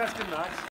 hast du das gemacht?